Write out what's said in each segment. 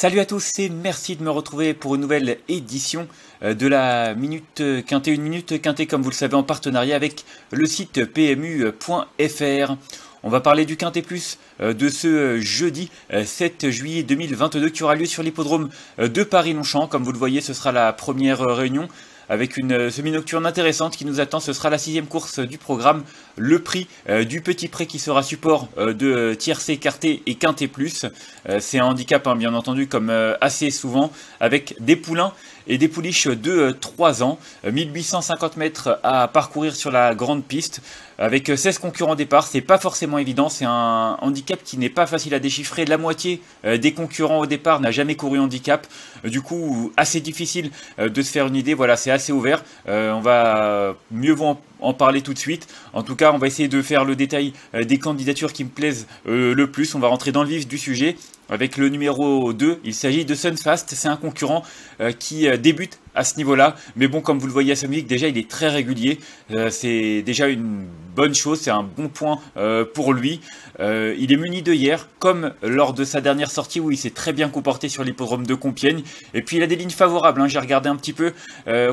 Salut à tous et merci de me retrouver pour une nouvelle édition euh, de la Minute Quintet. Une Minute Quintet, comme vous le savez, en partenariat avec le site pmu.fr. On va parler du Quintet Plus euh, de ce jeudi 7 euh, juillet 2022 qui aura lieu sur l'hippodrome de Paris-Longchamp. Comme vous le voyez, ce sera la première réunion avec une euh, semi-nocturne intéressante qui nous attend. Ce sera la sixième course du programme, le prix euh, du petit prêt qui sera support euh, de tiercé, écarté et quinté plus. C'est un handicap, hein, bien entendu, comme assez souvent, avec des poulains et des pouliches de 3 ans. 1850 mètres à parcourir sur la grande piste avec 16 concurrents au départ. C'est pas forcément évident. C'est un handicap qui n'est pas facile à déchiffrer. La moitié des concurrents au départ n'a jamais couru handicap. Du coup, assez difficile de se faire une idée. Voilà, c'est assez ouvert. Euh, on va mieux vous en, parler tout de suite. En tout cas, on va essayer de faire le détail euh, des candidatures qui me plaisent euh, le plus. On va rentrer dans le vif du sujet avec le numéro 2. Il s'agit de Sunfast. C'est un concurrent qui débute à ce niveau-là. Mais bon, comme vous le voyez à musique, déjà, il est très régulier. c'est déjà une bonne chose, c'est un bon point pour lui. il est muni de hier, comme lors de sa dernière sortie où il s'est très bien comporté sur l'hippodrome de Compiègne. Et puis il a des lignes favorables. Hein. J'ai regardé un petit peu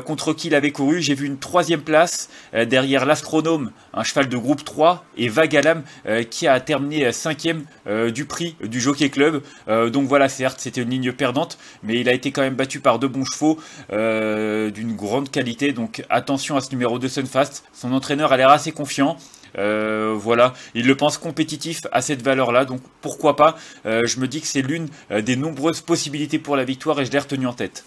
contre qui il avait couru. J'ai vu une troisième place euh, derrière l'Astronome, un cheval de groupe 3, et Vagalam euh, qui a terminé cinquième euh, du prix du Jockey Club. donc voilà, certes, c'était une ligne perdante, mais il a été quand même battu par deux bons chevaux d'une grande qualité. Donc attention à ce numéro 2 Sunfast. Son entraîneur a l'air assez confiant. voilà, il le pense compétitif à cette valeur-là, donc pourquoi pas? je me dis que c'est l'une des nombreuses possibilités pour la victoire et je l'ai retenu en tête.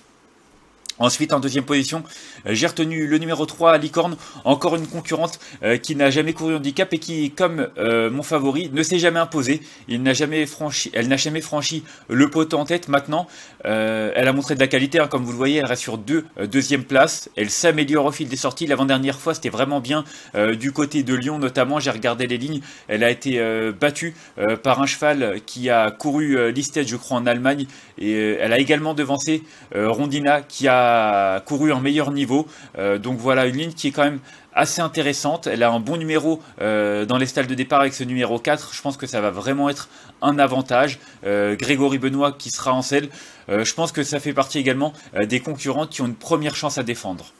Ensuite, en deuxième position, euh, j'ai retenu le numéro 3, Licorne, encore une concurrente euh, qui n'a jamais couru handicap et qui, comme euh, mon favori, ne s'est jamais imposée. Il n'a jamais franchi, elle n'a jamais franchi le poteau en tête. Maintenant, elle a montré de la qualité, hein, comme vous le voyez, elle reste sur deux deuxième place. Elle s'améliore au fil des sorties. L'avant-dernière fois, c'était vraiment bien du côté de Lyon, notamment. J'ai regardé les lignes. Elle a été battue par un cheval qui a couru l'Isted, je crois, en Allemagne. Et elle a également devancé Rondina, qui a couru en meilleur niveau. Euh, donc voilà, une ligne qui est quand même assez intéressante. Elle a un bon numéro euh, dans les stalles de départ avec ce numéro 4. Je pense que ça va vraiment être un avantage. Euh, Grégory Benoît qui sera en selle. je pense que ça fait partie également des concurrents qui ont une première chance à défendre.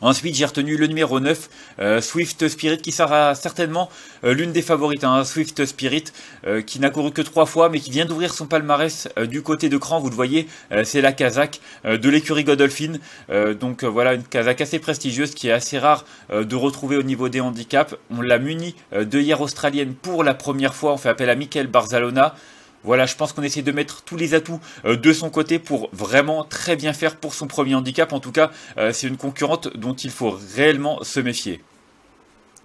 Ensuite, j'ai retenu le numéro 9, euh, Swift Spirit, qui sera certainement euh, l'une des favorites. Hein, Swift Spirit, euh, qui n'a couru que trois fois, mais qui vient d'ouvrir son palmarès du côté de Cran. Vous le voyez, c'est la Kazakh de l'écurie Godolphin. donc voilà, une Kazakh assez prestigieuse, qui est assez rare de retrouver au niveau des handicaps. On l'a muni de hier australienne pour la première fois. On fait appel à Michael Barzalona. Voilà, je pense qu'on essaie de mettre tous les atouts euh, de son côté pour vraiment très bien faire pour son premier handicap. En tout cas, euh, c'est une concurrente dont il faut réellement se méfier.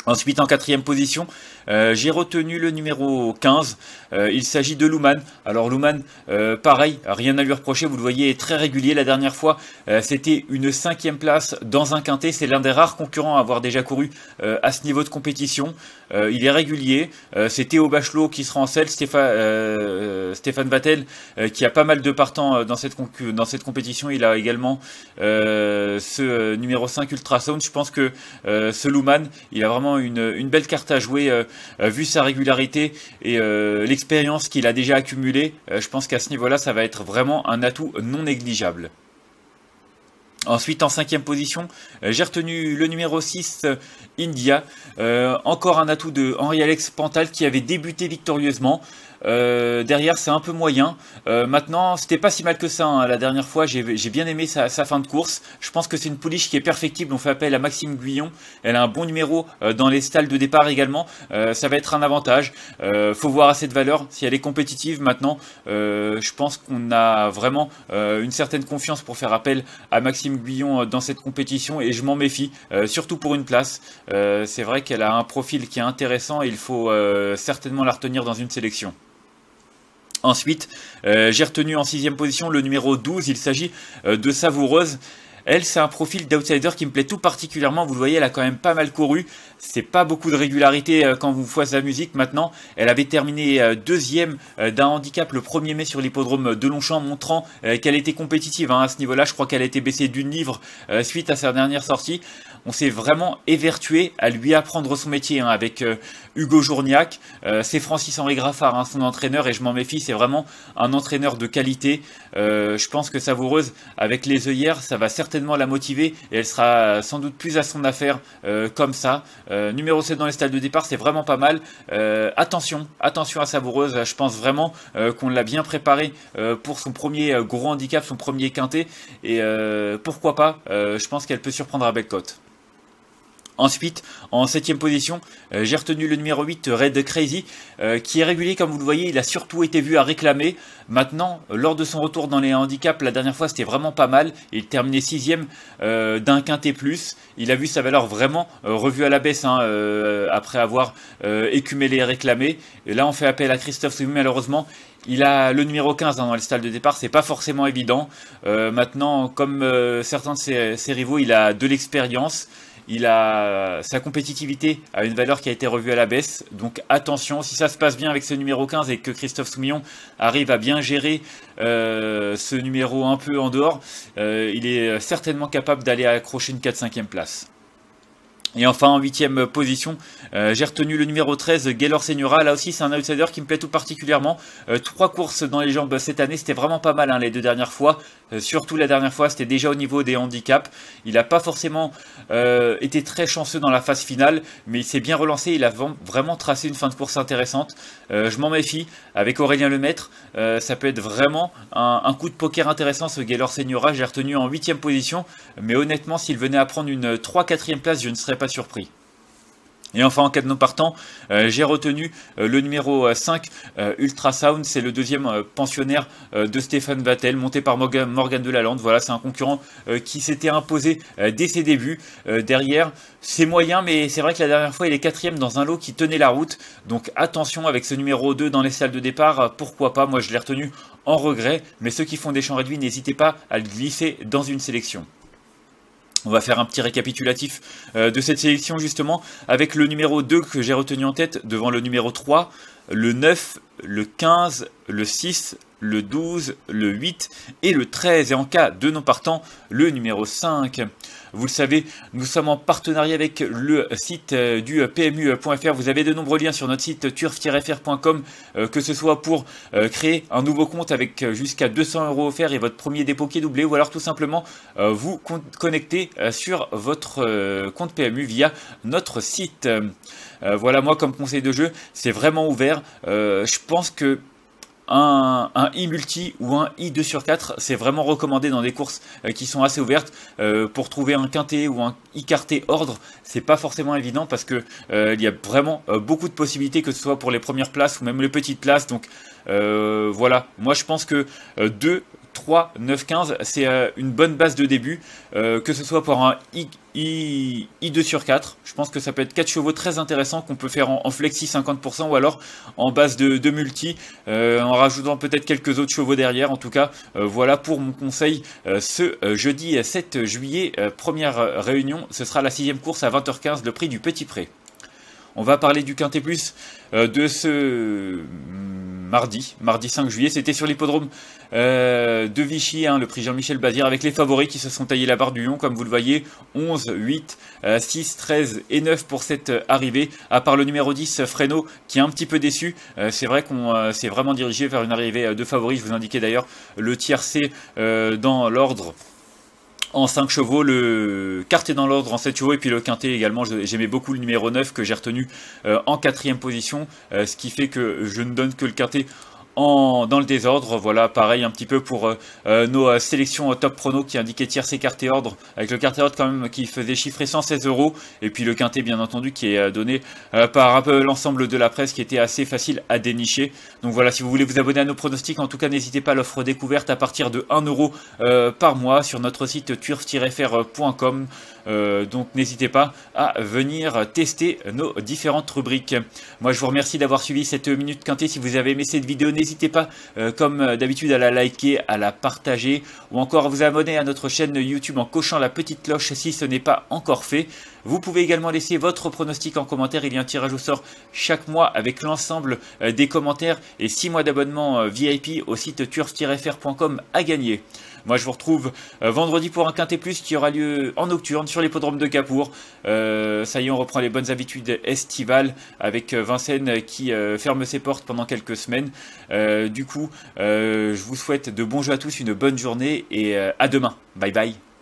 Ensuite, en quatrième position, euh, j'ai retenu le numéro 15. Euh, il s'agit de Luman. Alors Luman, euh, pareil, rien à lui reprocher. Vous le voyez, est très régulier. La dernière fois, c'était une cinquième place dans un quintet. C'est l'un des rares concurrents à avoir déjà couru à ce niveau de compétition. il est régulier. c'est Théo Bachelot qui sera en selle. Stéphane, Stéphane Vattel qui a pas mal de partants dans cette, dans cette compétition. Il a également ce numéro 5 Ultrasound. Je pense que ce Luman, il a vraiment une, belle carte à jouer euh, vu sa régularité et euh, l'expérience qu'il a déjà accumulée, euh, je pense qu'à ce niveau-là, ça va être vraiment un atout non négligeable. Ensuite, en cinquième position, j'ai retenu le numéro 6, India. encore un atout de Henri-Alex Pantal qui avait débuté victorieusement. Euh, derrière, c'est un peu moyen. Euh, maintenant, c'était pas si mal que ça. Hein. La dernière fois, j'ai bien aimé sa, fin de course. Je pense que c'est une pouliche qui est perfectible. On fait appel à Maxime Guyon. Elle a un bon numéro euh, dans les stalles de départ également. ça va être un avantage. faut voir à cette valeur si elle est compétitive. Maintenant, je pense qu'on a vraiment une certaine confiance pour faire appel à Maxime Guyon dans cette compétition et je m'en méfie, surtout pour une place. c'est vrai qu'elle a un profil qui est intéressant et il faut certainement la retenir dans une sélection. Ensuite, euh, j'ai retenu en sixième position le numéro 12, il s'agit euh, de Savoureuse. Elle, c'est un profil d'outsider qui me plaît tout particulièrement. Vous le voyez, elle a quand même pas mal couru. C'est pas beaucoup de régularité euh, quand vous voyez sa musique maintenant. Elle avait terminé deuxième d'un handicap le 1er mai sur l'hippodrome de Longchamp, montrant qu'elle était compétitive hein, à ce niveau-là. Je crois qu'elle a été baissée d'une livre suite à sa dernière sortie. On s'est vraiment évertué à lui apprendre son métier hein, avec Hugo Journiac. c'est Francis-Henri Graffard, hein, son entraîneur, et je m'en méfie. C'est vraiment un entraîneur de qualité. je pense que Savoureuse, avec les œillères, ça va certainement la motiver et elle sera sans doute plus à son affaire comme ça. Euh, numéro 7 dans les stades de départ, c'est vraiment pas mal. Euh, attention, attention à Savoureuse. Je pense vraiment euh, qu'on l'a bien préparé pour son premier gros handicap, son premier quintet. Et pourquoi pas, je pense qu'elle peut surprendre à Belcote. Ensuite, en septième position, euh, j'ai retenu le numéro 8, Red Crazy, euh, qui est régulier comme vous le voyez, il a surtout été vu à réclamer. Maintenant, lors de son retour dans les handicaps, la dernière fois c'était vraiment pas mal, il terminait sixième euh, d'un quintet plus. Il a vu sa valeur vraiment revue à la baisse hein, après avoir écumé les réclamés. Et là on fait appel à Christophe Soumi malheureusement. Il a le numéro 15 dans les stalles de départ, c'est pas forcément évident. maintenant, comme certains de ses, rivaux, il a de l'expérience. Il a sa compétitivité a une valeur qui a été revue à la baisse. Donc attention, si ça se passe bien avec ce numéro 15 et que Christophe Soumillon arrive à bien gérer euh, ce numéro un peu en dehors, euh, il est certainement capable d'aller accrocher une 4-5e place. Et enfin, en huitième position, euh, j'ai retenu le numéro 13, Gaylor Senora. Là aussi, c'est un outsider qui me plaît tout particulièrement. Euh, trois courses dans les jambes cette année, c'était vraiment pas mal hein, les deux dernières fois. Euh, surtout la dernière fois, c'était déjà au niveau des handicaps. Il n'a pas forcément été très chanceux dans la phase finale, mais il s'est bien relancé. Il a vraiment tracé une fin de course intéressante. je m'en méfie. Avec Aurélien Lemaître, ça peut être vraiment un, coup de poker intéressant ce Gaylor Senora. J'ai retenu en huitième position, mais honnêtement, s'il venait à prendre une 3-4e place, je ne serais pas surpris. Et enfin, en cas de non partant, euh, j'ai retenu euh, le numéro 5, euh, Ultrasound. C'est le deuxième pensionnaire de Stéphane Vattel, monté par Morgan, Morgan Delalande. Voilà, c'est un concurrent qui s'était imposé dès ses débuts. derrière, c'est moyen, mais c'est vrai que la dernière fois, il est quatrième dans un lot qui tenait la route. Donc attention avec ce numéro 2 dans les salles de départ. Pourquoi pas? Moi, je l'ai retenu en regret. Mais ceux qui font des champs réduits, n'hésitez pas à le glisser dans une sélection. On va faire un petit récapitulatif euh, de cette sélection justement avec le numéro 2 que j'ai retenu en tête devant le numéro 3, le 9, le 15, le 6, le 12, le 8 et le 13. Et en cas de non partant, le numéro 5. Vous le savez, nous sommes en partenariat avec le site euh, du PMU.fr. Vous avez de nombreux liens sur notre site turf-fr.com, euh, que ce soit pour euh, créer un nouveau compte avec jusqu'à 200 euros offerts et votre premier dépôt qui est doublé, ou alors tout simplement vous connecter sur votre compte PMU via notre site. Voilà, moi comme conseil de jeu, c'est vraiment ouvert. je pense que un, I-multi ou un I2 sur 4, c'est vraiment recommandé dans des courses euh, qui sont assez ouvertes. Euh, pour trouver un quintet ou un I-quarté ordre, c'est pas forcément évident parce que euh, il y a vraiment beaucoup de possibilités, que ce soit pour les premières places ou même les petites places. Donc voilà, moi je pense que 2 3, 9, 15, c'est euh, une bonne base de début, euh, que ce soit pour un I, 2 sur 4. Je pense que ça peut être 4 chevaux très intéressants qu'on peut faire en, flexi 50% ou alors en base de, multi, euh, en rajoutant peut-être quelques autres chevaux derrière. En tout cas, voilà pour mon conseil ce jeudi 7 juillet, première réunion. Ce sera la sixième course à 20h15, le prix du Petit Pré. On va parler du Quintet Plus de ce mardi, mardi 5 juillet. C'était sur l'hippodrome euh, de Vichy, hein, le prix Jean-Michel Bazir, avec les favoris qui se sont taillés la barre du lion, comme vous le voyez. 11, 8, 6, 13 et 9 pour cette euh, arrivée. À part le numéro 10, Freno, qui est un petit peu déçu. Euh, c'est vrai qu'on s'est vraiment dirigé vers une arrivée de favoris. Je vous indiquais d'ailleurs le tiercé dans l'ordre en 5 chevaux, le quartier dans l'ordre en 7 chevaux et puis le quintet également. J'aimais beaucoup le numéro 9 que j'ai retenu euh, en quatrième position, euh, ce qui fait que je ne donne que le quintet dans le désordre. Voilà, pareil un petit peu pour euh, euh, nos euh, sélections top prono qui indiquaient tiercé et ordre, avec le et ordre quand même qui faisait chiffrer 116 euros, et puis le quintet bien entendu qui est donné par un peu l'ensemble de la presse qui était assez facile à dénicher. Donc voilà, si vous voulez vous abonner à nos pronostics, en tout cas n'hésitez pas à l'offre découverte à partir de 1 euro par mois sur notre site turf-fr.com. donc n'hésitez pas à venir tester nos différentes rubriques. Moi je vous remercie d'avoir suivi cette minute quintet. Si vous avez aimé cette vidéo, n'hésitez pas, comme d'habitude, à la liker, à la partager ou encore à vous abonner à notre chaîne YouTube en cochant la petite cloche si ce n'est pas encore fait. Vous pouvez également laisser votre pronostic en commentaire. Il y a un tirage au sort chaque mois avec l'ensemble des commentaires et 6 mois d'abonnement VIP au site turf-fr.com à gagner. Moi, je vous retrouve euh, vendredi pour un Quintet Plus qui aura lieu en nocturne sur l'hippodrome de Capour. Euh, ça y est, on reprend les bonnes habitudes estivales avec euh, Vincennes qui ferme ses portes pendant quelques semaines. du coup, je vous souhaite de bons jeux à tous, une bonne journée et à demain. Bye bye.